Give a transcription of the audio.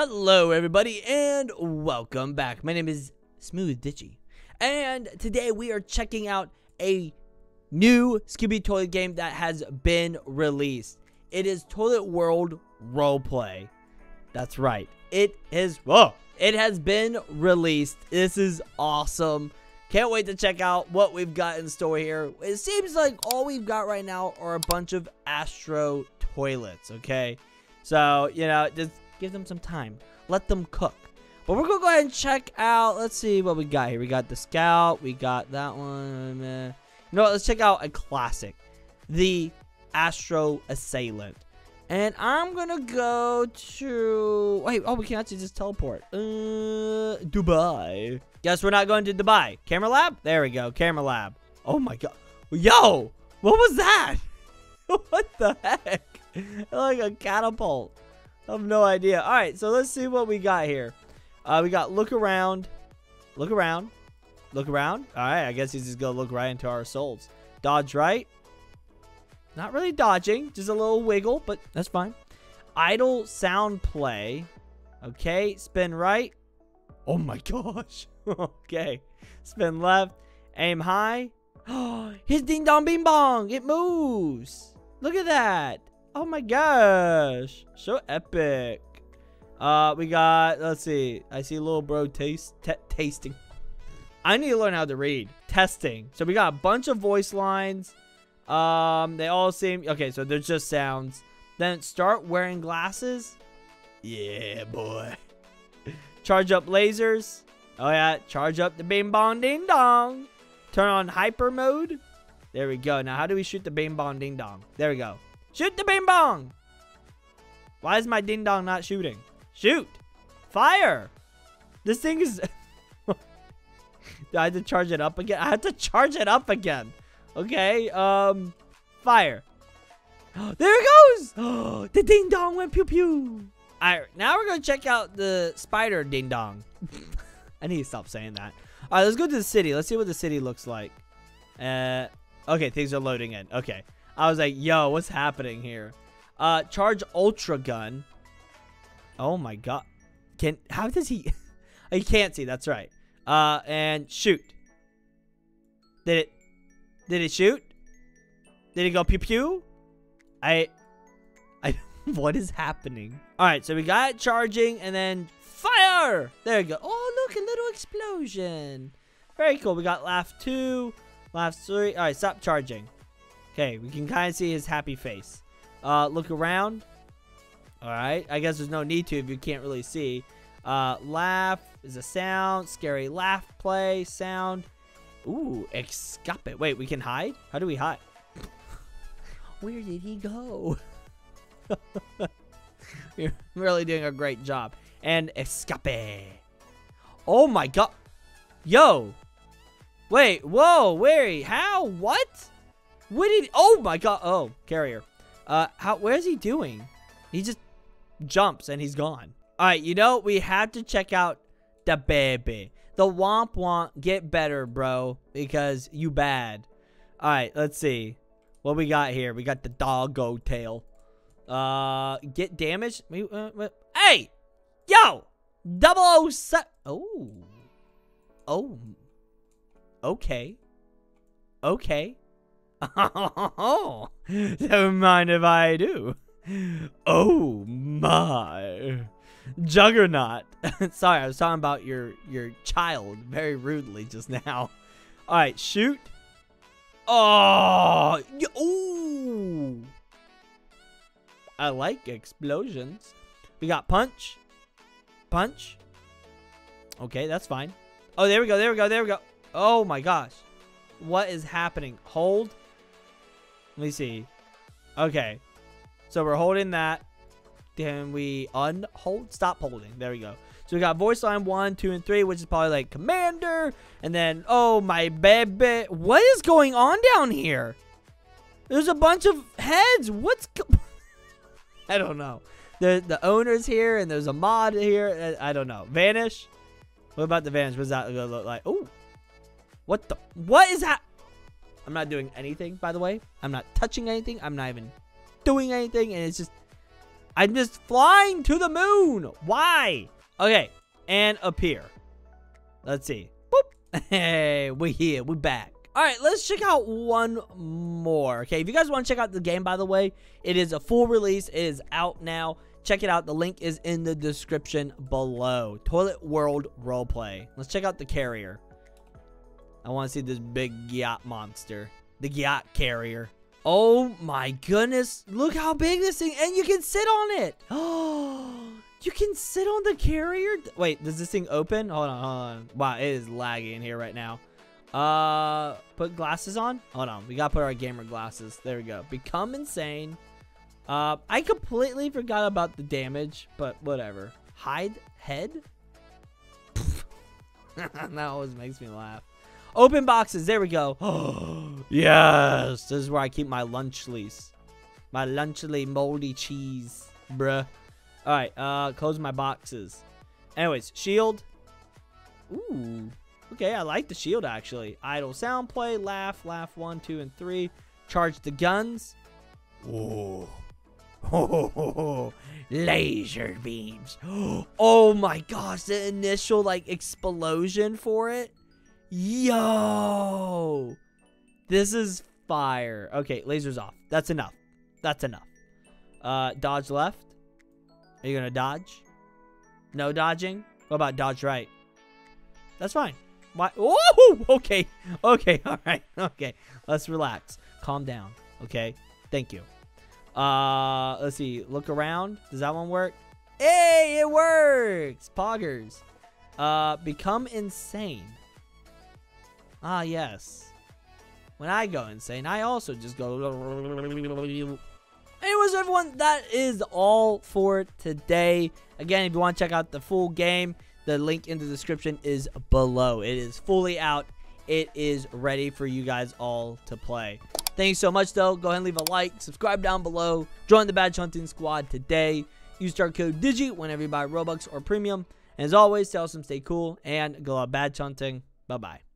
Hello, everybody, and welcome back. My name is Smooth Ditchy, and today we are checking out a new Skibidi Toilet game that has been released. It is Toilet World Roleplay. That's right. It is. Whoa! It has been released. This is awesome. Can't wait to check out what we've got in store here. It seems like all we've got right now are a bunch of Astro toilets. Okay, so you know just Give them some time. Let them cook. But we're to go ahead and check out. Let's see what we got here. We got the Scout. We got that one. You know what? Let's check out a classic. The Astro Assailant. And I'm to go to... Wait, oh, we can actually just teleport. Uh, Dubai. Guess we're not going to Dubai. Camera Lab? There we go. Camera Lab. Oh, my God. Yo! What was that? what the heck? like a catapult. Have no idea. All right, so let's see what we got here. Uh, we got look around, look around, look around. All right, I guess he's just gonna look right into our souls. Dodge right. Not really dodging, just a little wiggle, but that's fine. Idle sound play. Okay, spin right. Oh my gosh. okay, spin left. Aim high. His ding dong bing bong. It moves. Look at that. Oh my gosh. So epic. Uh, we got, let's see. I see a little bro taste, tasting. I need to learn how to read. Testing. So we got a bunch of voice lines. Um, they all seem, okay, so they're just sounds. Then start wearing glasses. Yeah, boy. Charge up lasers. Oh yeah, charge up the bing bong ding dong. Turn on hyper mode. There we go. Now, how do we shoot the bing bong ding dong? There we go. Shoot the bing bong! Why is my ding dong not shooting? Shoot! Fire! This thing is... Do I have to charge it up again? I have to charge it up again. Okay, um... Fire. there it goes! the ding dong went pew pew! Alright, now we're gonna check out the spider ding dong. I need to stop saying that. Alright, let's go to the city. Let's see what the city looks like. Uh, okay, things are loading in. Okay. I was like, yo, what's happening here? Uh, charge ultra gun. Oh my god. Can how does he? he can't see. That's right. Uh, and shoot. Did it? Did it shoot? Did it go pew pew? I, I. what is happening? All right, so we got it charging, and then fire. There we go. Oh, look, a little explosion. Very cool. We got laugh two, laugh three. All right, stop charging. Okay, we can kind of see his happy face. Uh, look around. Alright, I guess there's no need to if you can't really see. Uh, laugh is a sound. Scary laugh play sound. Ooh, escape. Wait, we can hide? How do we hide? Where did he go? You're really doing a great job. And escape. Oh my god. Yo. Wait, whoa, where? How? What? What did? Oh my god! Oh, carrier. Uh, how? Where's he doing? He just jumps and he's gone. All right, you know we have to check out the baby. The womp womp get better, bro, because you bad. All right, let's see what we got here. We got the doggo tail. Uh, get damaged. Uh, hey, yo, double O seven. Oh, oh, okay, okay. Oh, don't mind if I do. Oh my. Juggernaut. Sorry, I was talking about your your child very rudely just now. All right, shoot. Oh, ooh. I like explosions. We got punch. Punch. Okay, that's fine. Oh, there we go. There we go. There we go. Oh my gosh. What is happening? Hold. Let me see. Okay. So we're holding that. Then we unhold. Stop holding. There we go. So we got voice line one, two, and three, which is probably like commander. And then, oh my baby. What is going on down here? There's a bunch of heads. What's I don't know. The the owner's here and there's a mod here. I, I don't know. Vanish. What about the vanish? What's that gonna look like? Oh. What the? What is that? I'm not doing anything, by the way. I'm not touching anything. I'm not even doing anything. And it's just, I'm just flying to the moon. Why? Okay, and appear. Let's see. Boop. Hey, we're here. We're back. All right, let's check out one more. Okay, if you guys want to check out the game, by the way, it is a full release. It is out now. Check it out. The link is in the description below. Toilet World Roleplay. Let's check out the carrier. I want to see this big yacht monster. The yacht carrier. Oh my goodness. Look how big this thing and you can sit on it. Oh, you can sit on the carrier. Wait, does this thing open? Hold on, hold on. Wow, it is laggy in here right now. Uh, put glasses on. Hold on, we gotta put our gamer glasses. There we go. Become insane. Uh, I completely forgot about the damage, but whatever. Hide head. that always makes me laugh. Open boxes. There we go. yes. This is where I keep my lunchlies. My lunchly moldy cheese. Bruh. Alright. Uh, close my boxes. Anyways, shield. Ooh. Okay, I like the shield actually. Idle sound play. Laugh. Laugh. One, two, and three. Charge the guns. Ooh. Oh, laser beams. Oh my gosh, the initial like explosion for it. Yo! This is fire. Okay, lasers off. That's enough. That's enough. Uh, dodge left. Are you gonna dodge? No dodging? What about dodge right? That's fine. Why? Oh, okay. Okay, alright. Okay. Let's relax. Calm down. Okay? Thank you. Uh, let's see. Look around. Does that one work? Hey, it works! Poggers. Uh, become insane. Ah, yes. When I go insane, I also just go... Anyways, everyone, that is all for today. Again, if you want to check out the full game, the link in the description is below. It is fully out. It is ready for you guys all to play. Thank you so much, though. Go ahead and leave a like, subscribe down below, join the Badge Hunting Squad today. Use our code DIGI whenever you buy Robux or Premium. And as always, stay awesome, stay cool, and go out badge hunting. Bye-bye.